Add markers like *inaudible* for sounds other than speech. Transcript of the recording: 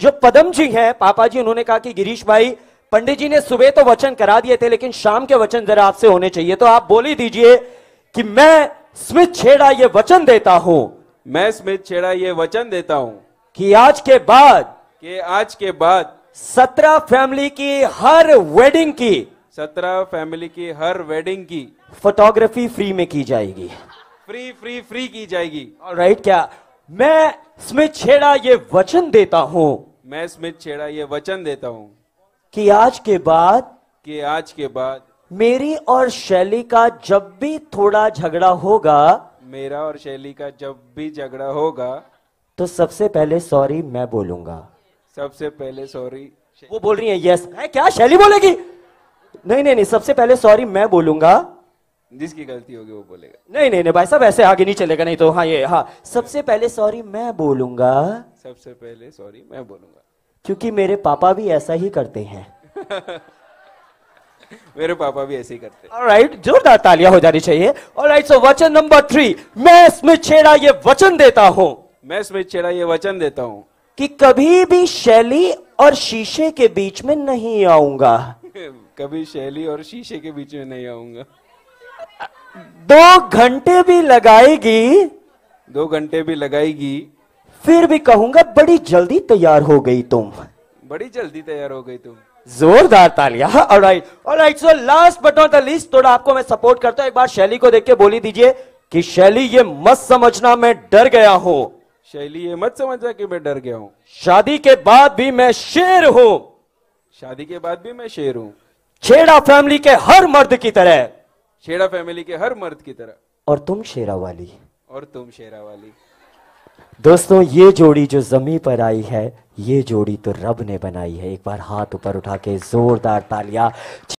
जो पदम जी हैं पापा जी उन्होंने कहा कि गिरीश भाई पंडित जी ने सुबह तो वचन करा दिए थे लेकिन शाम के वचन जरा आपसे होने चाहिए। तो आप बोली दीजिए कि मैं स्मित छेड़ा ये वचन देता हूँ। मैं स्मित छेड़ा ये वचन देता हूँ। कि आज के बाद कि आज के बाद सत्रह फैमिली की हर वेडिंग की सत्रह फैमिली की हर वेडिंग की फोटोग्राफी फ्री में की जाएगी। फ्री फ्री फ्री की जाएगी। राइट क्या मैं स्मित छेड़ा ये वचन देता हूँ? मैं स्मिथ छेड़ा ये वचन देता हूँ। कि आज के बाद कि आज के बाद मेरी और शैली का जब भी थोड़ा झगड़ा होगा मेरा और शैली का जब भी झगड़ा होगा तो सबसे पहले सॉरी मैं बोलूँगा। सबसे पहले सॉरी वो बोल रही है यस है क्या शैली बोलेगी? नहीं नहीं नहीं सबसे पहले सॉरी मैं बोलूँगा। जिसकी गलती होगी वो बोलेगा। नहीं नहीं नहीं भाई साहब ऐसे आगे नहीं चलेगा नहीं तो हाँ ये हाँ सबसे पहले सॉरी मैं बोलूँगा। सबसे पहले सॉरी मैं बोलूँगा। क्योंकि मेरे पापा भी ऐसा ही करते हैं। *laughs* मेरे पापा भी ऐसे ही करते हैं। राइट right, जोरदार तालियाँ हो जानी चाहिए। राइट सो वचन नंबर थ्री मैं स्मिथ छेड़ा ये वचन देता हूँ। मैं स्मिथ छेड़ा ये वचन देता हूँ। कि कभी भी शैली और शीशे के बीच में नहीं आऊँगा। *laughs* कभी शैली और शीशे के बीच में नहीं आऊँगा। दो घंटे भी लगाएगी। दो घंटे भी लगाएगी। फिर भी कहूँगा बड़ी जल्दी तैयार हो गई तुम। बड़ी जल्दी तैयार हो गई तुम। जोरदार तालियाँ। Alright alright so last but not the least थोड़ा आपको मैं सपोर्ट करता हूँ। एक बार शैली को देख के बोली दीजिए कि शैली ये मत समझना मैं डर गया हूँ। शैली ये मत समझना कि मैं डर गया हूँ। शादी के बाद भी मैं शेर हूँ। शादी के बाद भी मैं शेर हूँ। छेड़ा फैमिली के हर मर्द की तरह। छेड़ा फैमिली के हर मर्द की तरह। और तुम शेरा वाली। और तुम शेरा वाली। दोस्तों, ये जोड़ी जो जमी पर आई है, ये जोड़ी तो रब ने बनाई है। एक बार हाथ ऊपर उठा के जोरदार तालियाँ।